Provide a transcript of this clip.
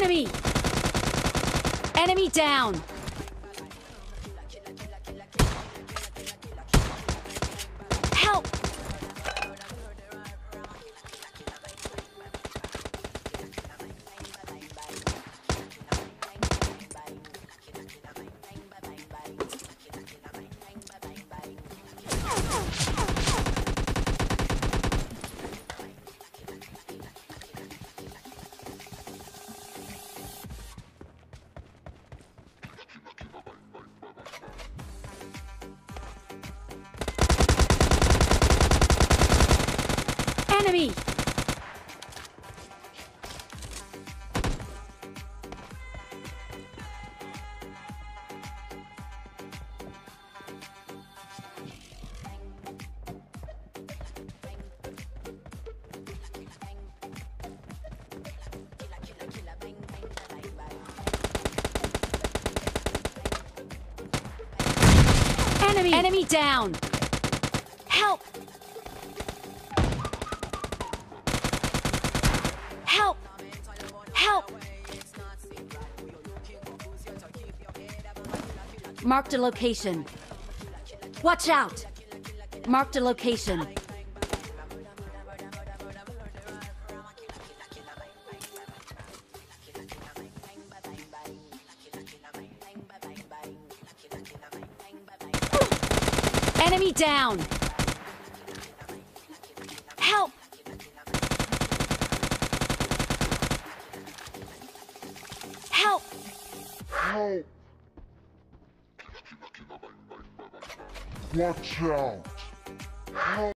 Enemy! Enemy down! Enemy! Enemy! Enemy down! Help! Help! Marked a location. Watch out! Marked a location. Enemy down! Help! Help! Help! Watch out! Help!